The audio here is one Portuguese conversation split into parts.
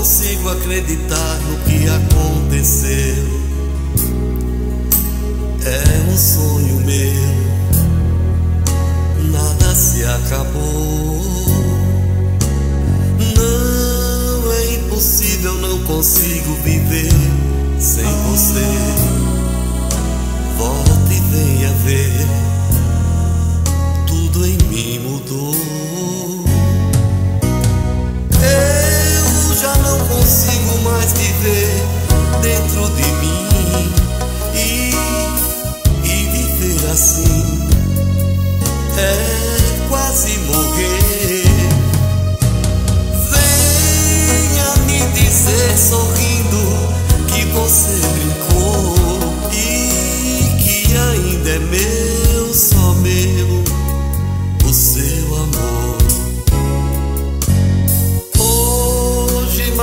consigo acreditar no que aconteceu. É um sonho meu, nada se acabou. Não é impossível, não consigo viver sem você. Volta e venha ver, tudo em mim mudou. Viver dentro de mim e, e viver assim é quase morrer. Venha me dizer sorrindo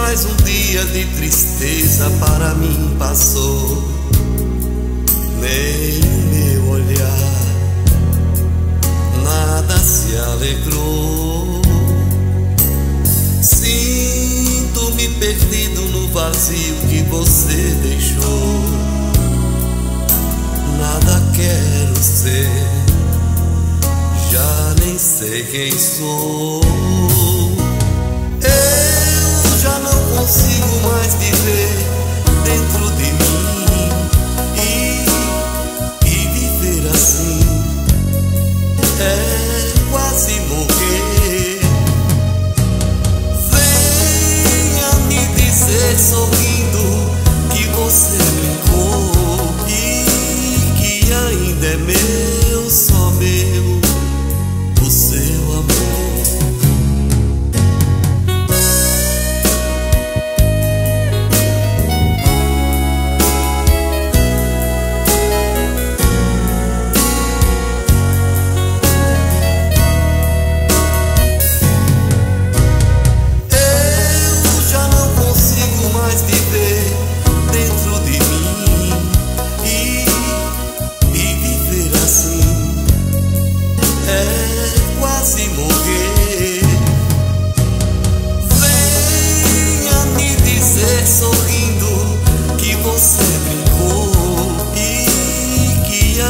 mais um dia de tristeza para mim passou. Nem o meu olhar nada se alegrou. Sinto-me perdido no vazio que você deixou. Nada quero ser, já nem sei quem sou.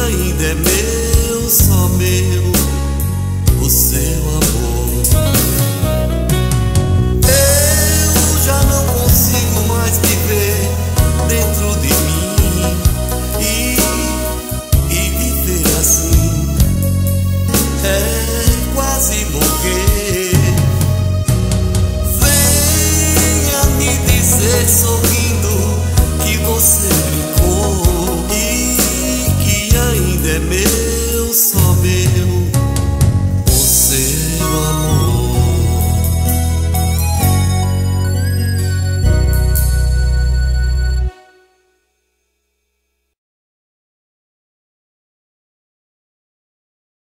Ainda é meu, só meu,